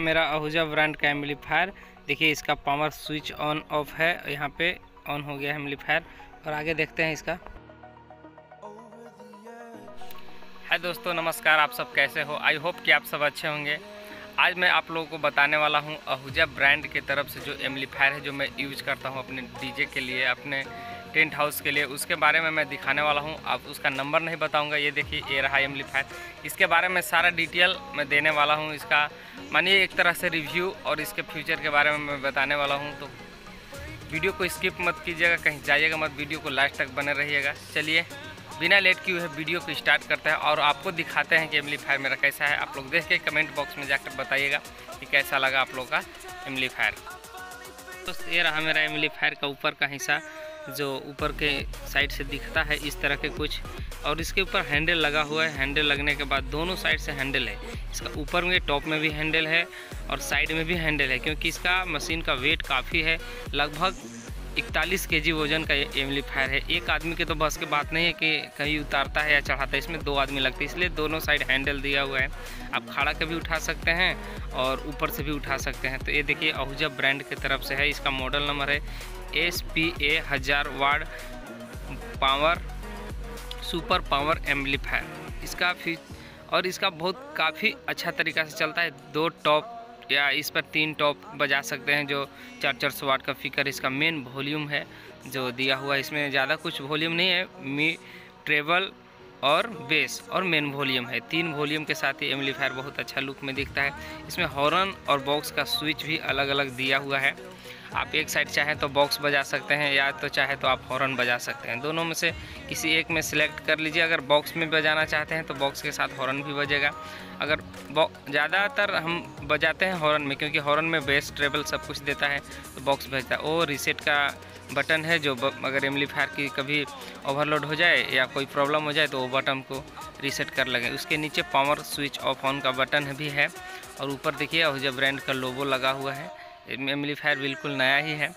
मेरा आहूजा ब्रांड का एम्पलीफायर। देखिए, इसका पावर स्विच ऑन, ऑफ़ है। यहाँ पे ऑन हो गया है एम्पलीफायर। और आगे देखते हैं इसका। हाय दोस्तों, नमस्कार। आप सब कैसे हो? आई होप कि आप सब अच्छे होंगे। आज मैं आप लोगों को बताने वाला हूँ आहूजा ब्रांड की तरफ़ से जो एम्पलीफायर है, जो मैं यूज़ करता हूँ अपने डीजे के लिए, अपने टेंट हाउस के लिए। उसके बारे में मैं दिखाने वाला हूँ। आप उसका नंबर नहीं बताऊँगा। ये देखिए, ये रहा एम एम्पलीफायर इसके बारे में सारा डिटेल मैं देने वाला हूँ इसका। मानिए, एक तरह से रिव्यू और इसके फ्यूचर के बारे में मैं बताने वाला हूँ। तो वीडियो को स्किप मत कीजिएगा, कहीं जाइएगा मत। वीडियो को लास्ट तक बने रहिएगा। चलिए, बिना लेट किए हुए वीडियो को स्टार्ट करते हैं और आपको दिखाते हैं कि एम्पलीफायर मेरा कैसा है। आप लोग देख के कमेंट बॉक्स में जाकर बताइएगा कि कैसा लगा आप लोग का एम्पलीफायर तो ये रहा मेरा एम्पलीफायर का ऊपर का हिस्सा। जो ऊपर के साइड से दिखता है, इस तरह के कुछ। और इसके ऊपर हैंडल लगा हुआ है। हैंडल लगने के बाद दोनों साइड से हैंडल है। इसका ऊपर में, टॉप में भी हैंडल है और साइड में भी हैंडल है, क्योंकि इसका मशीन का वेट काफ़ी है। लगभग इकतालीस के जी वज़न का एम्पलीफायर है। एक आदमी के तो बस की बात नहीं है कि कहीं उतारता है या चढ़ाता है, इसमें दो आदमी लगते हैं। इसलिए दोनों साइड हैंडल दिया हुआ है। आप खड़ा के भी उठा सकते हैं और ऊपर से भी उठा सकते हैं। तो ये देखिए आहूजा ब्रांड की तरफ़ से है। इसका मॉडल नंबर है एस पी ए हज़ार watt power, super power amplifier इसका फ़ी और इसका बहुत काफ़ी अच्छा तरीका से चलता है। दो टॉप या इस पर तीन टॉप बजा सकते हैं जो चार चार सौ वाट का फिकर, इसका मेन वॉल्यूम है जो दिया हुआ है। इसमें ज़्यादा कुछ वॉल्यूम नहीं है, मी ट्रेबल और बेस और मेन वॉल्यूम है। तीन वॉल्यूम के साथ ही एम्पलीफायर बहुत अच्छा लुक में दिखता है। इसमें हॉर्न और बॉक्स का स्विच भी अलग अलग दिया हुआ है। आप एक साइड चाहें तो बॉक्स बजा सकते हैं, या तो चाहे तो आप हॉर्न बजा सकते हैं। दोनों में से किसी एक में सिलेक्ट कर लीजिए। अगर बॉक्स में बजाना चाहते हैं तो बॉक्स के साथ हॉर्न भी बजेगा। अगर ज़्यादातर हम बजाते हैं हॉर्न में, क्योंकि हॉर्न में बेस ट्रेबल सब कुछ देता है तो बॉक्स भेजता है। वो रिसेट का बटन है जो अगर एम्पलीफायर की कभी ओवरलोड हो जाए या कोई प्रॉब्लम हो जाए तो वो बटन को रीसेट कर लगे। उसके नीचे पावर स्विच ऑफ़ ऑन का बटन भी है। और ऊपर देखिए और जब ब्रांड का लोगो लगा हुआ है। एम्पलीफायर बिल्कुल नया ही है।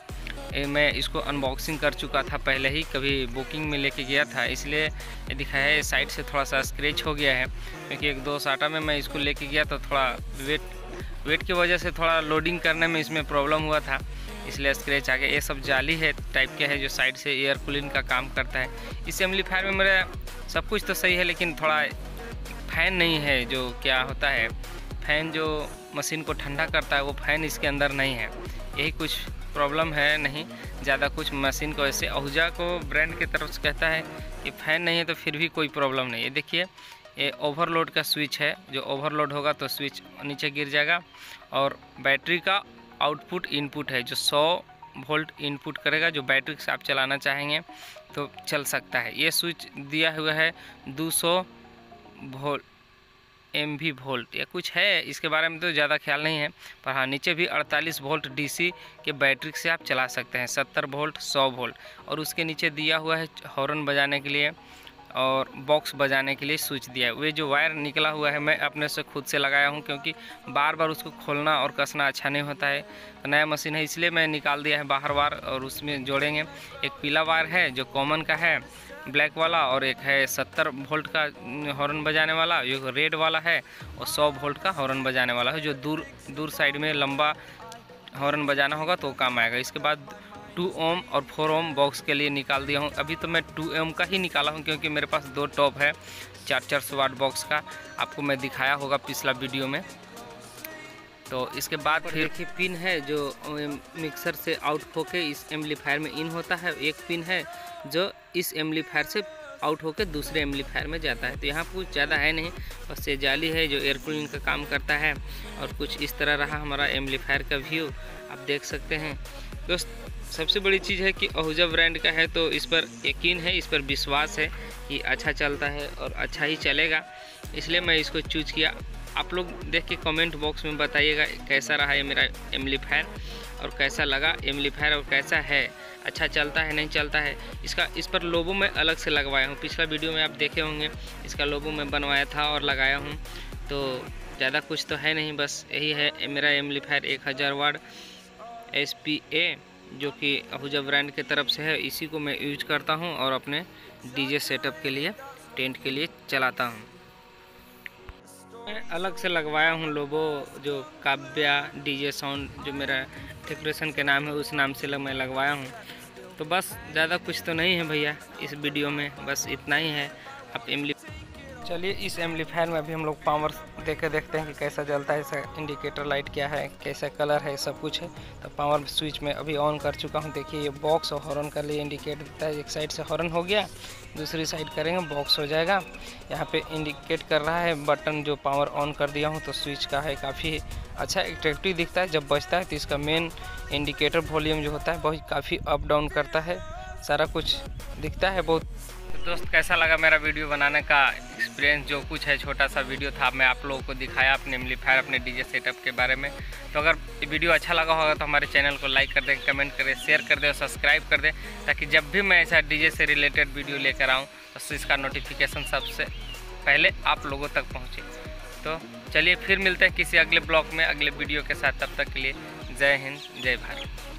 मैं इसको अनबॉक्सिंग कर चुका था पहले ही, कभी बुकिंग में लेके गया था, इसलिए दिखाया है साइड से थोड़ा सा स्क्रैच हो गया है। क्योंकि एक दो साटा में मैं इसको लेके गया तो थोड़ा वेट वेट की वजह से थोड़ा लोडिंग करने में इसमें प्रॉब्लम हुआ था, इसलिए स्क्रैच आ गया। ये सब जाली है टाइप के है, जो साइड से एयर कूलिंग का काम करता है। इस एम्पलीफायर में मेरा सब कुछ तो सही है, लेकिन थोड़ा फ़ैन नहीं है, जो क्या होता है फ़ैन जो मशीन को ठंडा करता है, वो फ़ैन इसके अंदर नहीं है। यही कुछ प्रॉब्लम है, नहीं, ज़्यादा कुछ मशीन को ऐसे आहूजा को ब्रांड की तरफ़ से कहता है कि फ़ैन नहीं है तो फिर भी कोई प्रॉब्लम नहीं है। देखिए, ये ओवरलोड का स्विच है, जो ओवरलोड होगा तो स्विच नीचे गिर जाएगा और बैटरी का आउटपुट इनपुट है, जो 100 वोल्ट इनपुट करेगा, जो बैटरी से आप चलाना चाहेंगे तो चल सकता है। ये स्विच दिया हुआ है 200 वोल्ट एम वी वोल्ट या कुछ है, इसके बारे में तो ज़्यादा ख्याल नहीं है, पर हाँ नीचे भी 48 वोल्ट डीसी के बैटरी से आप चला सकते हैं 70 वोल्ट 100 वोल्ट और उसके नीचे दिया हुआ है हॉर्न बजाने के लिए और बॉक्स बजाने के लिए स्विच दिया है। वे जो वायर निकला हुआ है, मैं अपने से खुद से लगाया हूँ, क्योंकि बार बार उसको खोलना और कसना अच्छा नहीं होता है। तो नया मशीन है, इसलिए मैं निकाल दिया है बाहर वार और उसमें जोड़ेंगे। एक पीला वायर है, जो कॉमन का है ब्लैक वाला और एक है सत्तर वोल्ट का हॉर्न बजाने वाला एक रेड वाला है और सौ वोल्ट का हॉर्न बजाने वाला है, जो दूर दूर साइड में लंबा हॉर्न बजाना होगा तो काम आएगा। इसके बाद टू ओम और फोर ओम बॉक्स के लिए निकाल दिया हूँ। अभी तो मैं टू ओम का ही निकाला हूँ क्योंकि मेरे पास दो टॉप है, चार चार सौ वाट बॉक्स का। आपको मैं दिखाया होगा पिछला वीडियो में। तो इसके बाद फिर देखिए पिन है जो मिक्सर से आउट होके इस एम्पलीफायर में इन होता है। एक पिन है जो इस एम्पलीफायर से आउट होकर दूसरे एम्पलीफायर में जाता है। तो यहाँ कुछ ज़्यादा है नहीं बस ये जाली है जो एयर कूलिंग का काम करता है और कुछ इस तरह रहा हमारा एम्पलीफायर का व्यू आप देख सकते हैं। दोस्त सबसे बड़ी चीज़ है कि आहूजा ब्रांड का है तो इस पर यकीन है इस पर विश्वास है कि अच्छा चलता है और अच्छा ही चलेगा। इसलिए मैं इसको चूज़ किया। आप लोग देख के कमेंट बॉक्स में बताइएगा कैसा रहा है मेरा एम्पलीफायर और कैसा लगा एम्पलीफायर और कैसा है? अच्छा चलता है, नहीं चलता है? इसका, इस पर लोबो मैं अलग से लगवाया हूँ। पिछला वीडियो में आप देखे होंगे, इसका लोबो मैं बनवाया था और लगाया हूँ। तो ज़्यादा कुछ तो है नहीं, बस यही है मेरा एम्पलीफायर एक हज़ार वार्ड एस पी ए जो कि आहूजा ब्रांड के तरफ़ से है। इसी को मैं यूज़ करता हूँ और अपने डीजे सेटअप के लिए, टेंट के लिए चलाता हूँ। मैं अलग से लगवाया हूँ लोबो जो काव्या, डीजे साउंड, जो मेरा डेकोरेशन के नाम है, उस नाम से लग मैं लगवाया हूँ। तो बस, ज़्यादा कुछ तो नहीं है भैया, इस वीडियो में, बस इतना ही है। आप इमली चलिए, इस एम्पलीफायर में अभी हम लोग पावर दे के देखते हैं कि कैसा जलता है इसका इंडिकेटर लाइट क्या है, कैसा कलर है, सब कुछ है। तो पावर स्विच में अभी ऑन कर चुका हूँ। देखिए, ये बॉक्स और हॉर्न का लिए इंडिकेट देता है। एक साइड से हॉर्न हो गया, दूसरी साइड करेंगे बॉक्स हो जाएगा। यहाँ पे इंडिकेट कर रहा है बटन जो पावर ऑन कर दिया हूँ तो स्विच का है काफ़ी अच्छा एट्रेक्टिव दिखता है। जब बजता है तो इसका मेन इंडिकेटर वॉल्यूम जो होता है बहुत काफ़ी अप डाउन करता है। सारा कुछ दिखता है, बहुत दोस्त, कैसा लगा मेरा वीडियो बनाने का एक्सपीरियंस जो कुछ है, छोटा सा वीडियो था, मैं आप लोगों को दिखाया अपने एम्पलीफायर अपने डीजे सेटअप के बारे में। तो अगर ये वीडियो अच्छा लगा होगा तो हमारे चैनल को लाइक कर दें कमेंट करें शेयर कर दें और सब्सक्राइब कर दें, ताकि जब भी मैं ऐसा डीजे से रिलेटेड वीडियो लेकर आऊँ तो इसका नोटिफिकेशन सबसे पहले आप लोगों तक पहुँचे। तो चलिए फिर मिलते हैं किसी अगले ब्लॉग में, अगले वीडियो के साथ, तब तक के लिए जय हिंद, जय भारत।